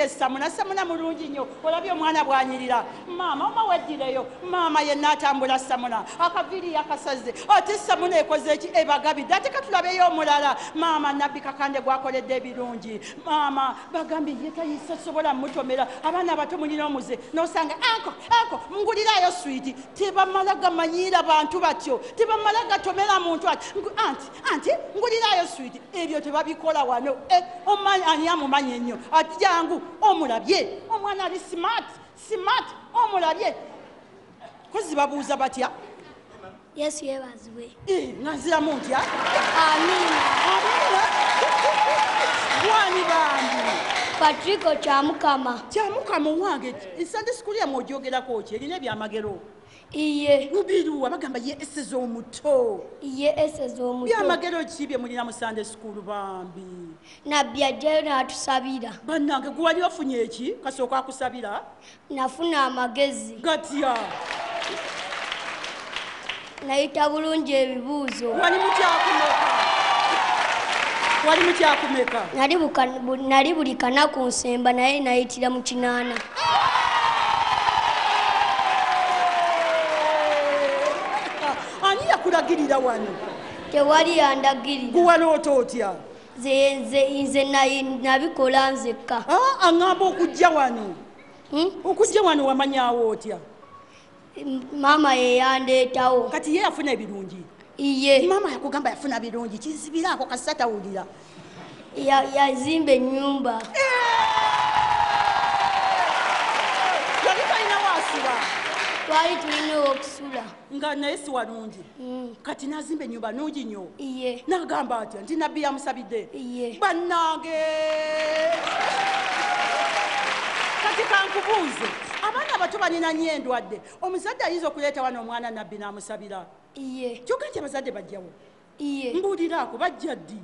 okuyiga esamuna samuna mulungi nnyo olabye omwana bwanyirira. Maama oma weddireyo maama yenna atambula samuna akaviri akasaze ate samuna ekoze eki ebagabidde ate katulabeyo omulala. Maama nabbi kakande gwakoledde ebirungi. Maama bagambye ye tayisa sobola mutomera abaana abato mulina omuze. Nosanga anko anko ngulirayo switi tebamala gamanyiira bantu batyo. Tebamala gatomera muntu ati anti anti ngulirayo switi ebyo tebabikola wano. Eh, omanyi- ani amumanyi ennyo ati jangu omulabye omwana ali smart smart. Omulabye kozi babuuza batya? Yesu yeebazibwe. Eh, nga nziramu ntya? Amiina. bwani bambi? Patriko kyamukama. Kyamukama owange ensande sikulu yamu ogyogerako ki? Erina ebyamagero iye. Lubiruwa bagamba ye eseza omuto. Iye eseza omuto. Byamagero ki bye mulina mu sande sikulu bambi. Nabbi ajjayo n'atusabira. Bannange gwe wali ofunye eki? Kasooka akusabira. Nafuna amagezi. Gatya? Nayita bulungi ebibuuzo. Wali mukyakumeka? Wali mukyakumeka? Nali buli kanaku nsemba naye nayitira mu kinaana ani yakulagirira wano. Tewali yandagirira guwaloota otya? Ze- nze nabikola nzekka. Ah, aŋŋamba okujja wano. Hmm? okujja wano wamanyawo otya? Maama yeyandeetawo kati ye yafuna ebirungi? Iye. Maama yakugamba yafuna birungi kinzibiraako kasi atawulira ya- yazimba ennyumba. Yali talina waasiba twali tulina okusula. Nga naye si walungi Mm, kati nazimba ennyumba nungi nnyo. Iye. Nagamba atya nti nabbi yamusabidde. Iye. Bannange! Kati kankubuuze abaana abato balina nnyo endwadde. Omuzadde ayinza okuleeta wano omwana nabbi n'amusabira? Iye. Kyogera nti abazadde bajjawo? Iye. Mbuuliraako bajja ddi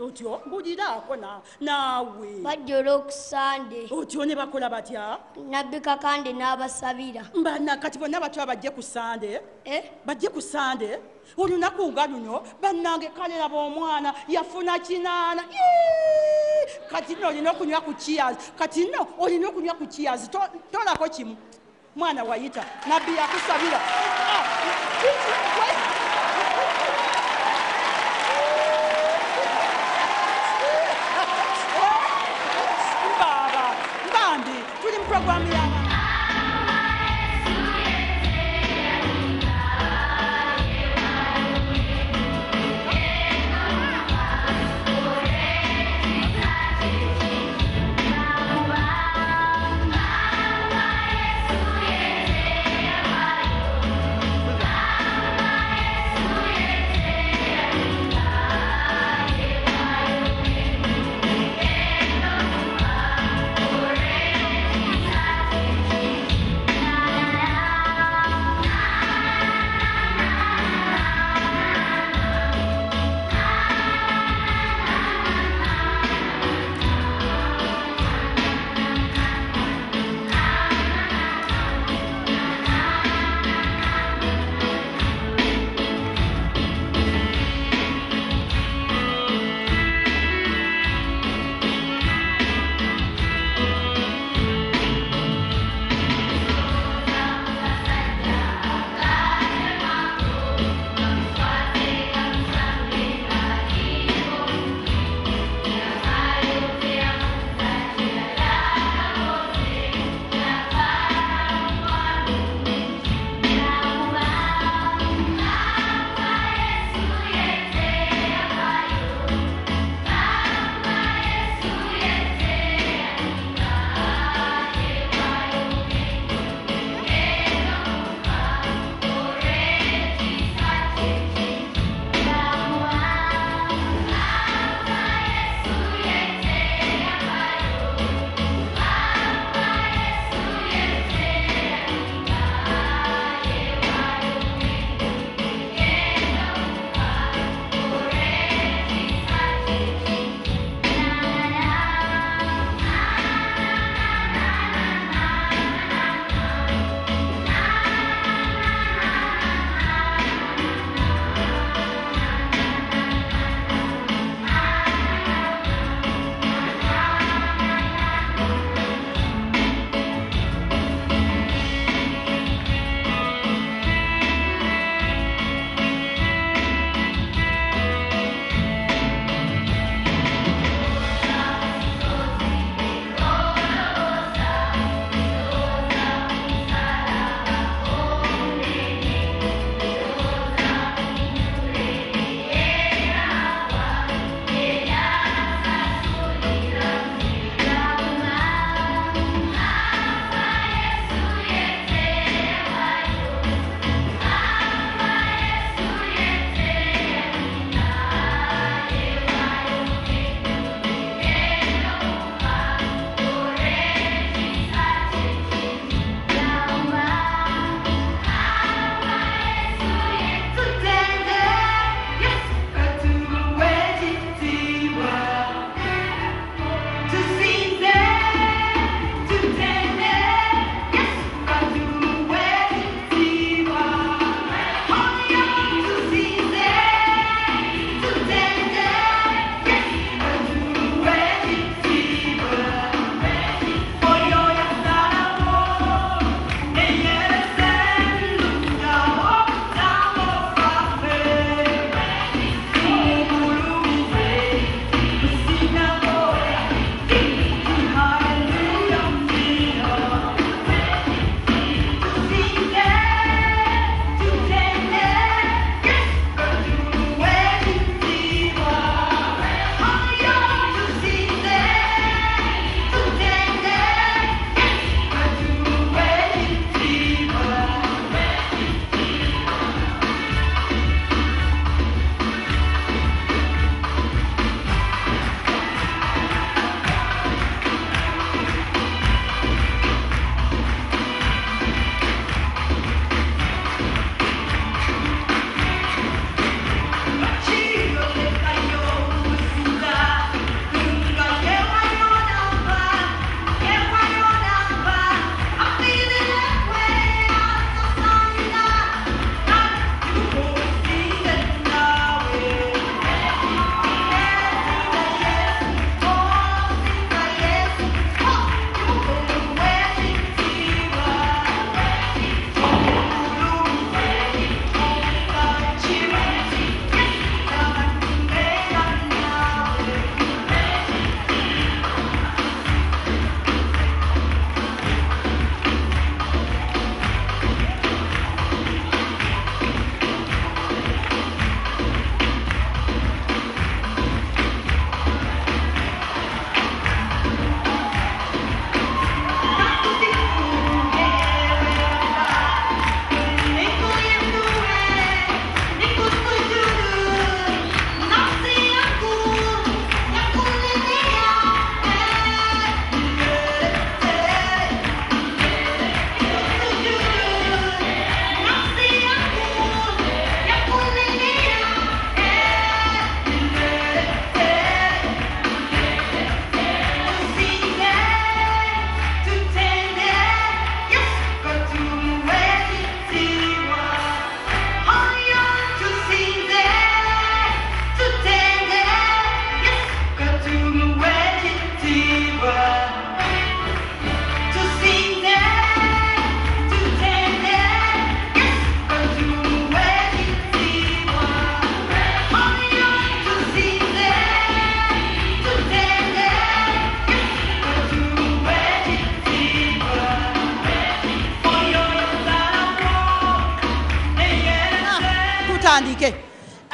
otyo mbuuliraako na- naawe bajja olwokusande otyo ne bakola batya nabbi kakande n'abasabira mbana kati bonna batwa bajje ku sande Eh? bajje ku sande olunaku nga luno bannange kale laba omwana yafuna kinaana kati nno olina okunywa ku kiyazi kati nno olina okunywa ku kiyazi To- tolako kimu mwana wayita nabbi yakusabira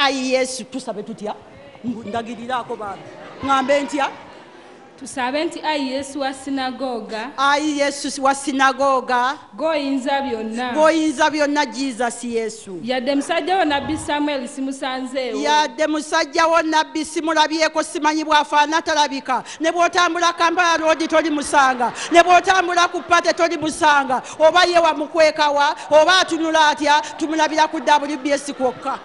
ayi yesu tusabe tutya ndagiriraako bantu ŋambe ntya tusabe nti ayi yesu wa sinagoga? Ayi yesu wa sinagoga. G'oyinza byonna. Gwoyinza byonna jesus yesu. Yadde musajja wo nabbi samweri simusanzeewo yadde musajjawo nabbi simulabyeko simanyi bwafaana talabika. Ne bw'otambula kampala roodi toli musanga. Ne bw'otambula ku pate toli musanga. Oba ye wamukwekawa oba atunula atya tumulabira ku wbs kwokka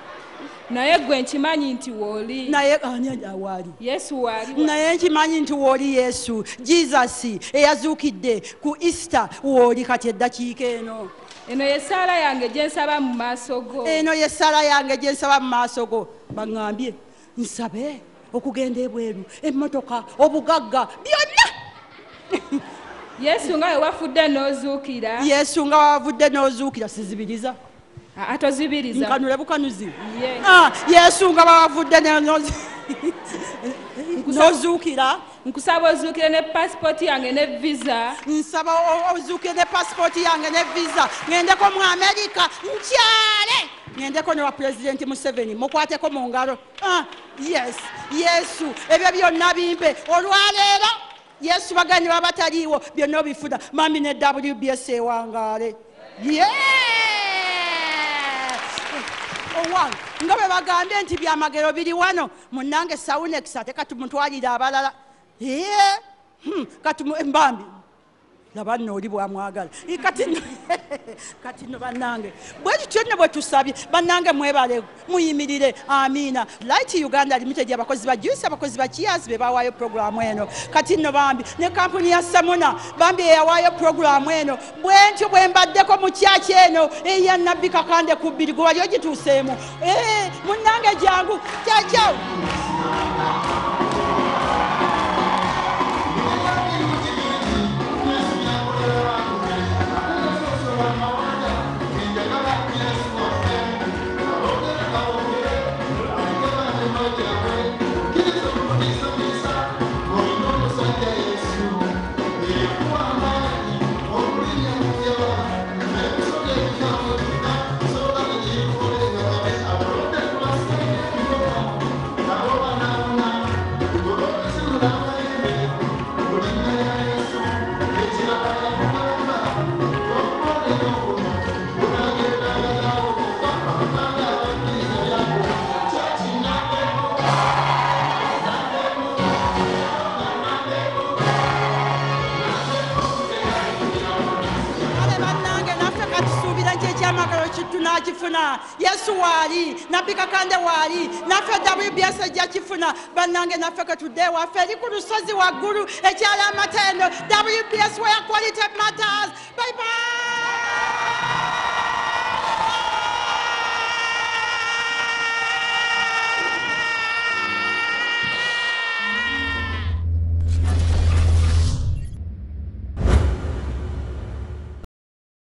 naye gwe nkimanyi nti wooli naye ani awaali yesu waali wa- naye nkimanyi nti wooli yesu. Jesus eyazuukidde ku easter. Wooli kati eddakiika eno. Eno yesaala yange gye nsaba mu maaso go. Eno yessala yange gye nsaba mu maaso go. Baŋŋambye nsabe okugenda ebweru emmotoka obugagga byonna. Yesu nga we wafudde n'ozuukira. Yesu nga wavudde n'ozuukira sizibiriza Aa, tozibiriza nkanule bukanuzi. Ah, yesu nga bawavudde n'ozuukira nkusaba ozuukire ne pasipooti yange ne visa. Nsaba ozuukire ne pasipooti yange ne visa. Ŋendeko mu amerika nkyale! Ŋendeko ne wa pulezidenti museveni mukwateko mu ngalo. Ah, yes yesu ebyo byonna bimpe. Olwaleero yesu bagani baba taliiwo byonna obifuna. Mami ne wbs ewangaale owange nga bwe bagambye nti byamagero biri wano munange saunex ate katumutwalire abalala. Ee hmm, kati embambi laba nno oli bwamwagala. Kati kati nno bannange bwe tutyo nno bwe tusabye bannange mwebale muyimirire amiina light uganda limited abakozi ba juice abakozi ba kias be bawaayo puroguramu eno. Kati nno bambi ne kampuni ya samuna bambi eyawaayo puroguramu eno. Bwe ntyo bwe mbaddeko mu kyaki eno eya nabbi kakande ku bbiri gwe wali ogituuseemu. Eh, munnange jangu kyakyaw tunakifuna yesu waali nabbi kakande waali naffe wbs ejja kifuna. Bannange naffe ketudde ewaffe eri ku lusozi waggulu ekyala amatendo wbs where quality matters. Bye bye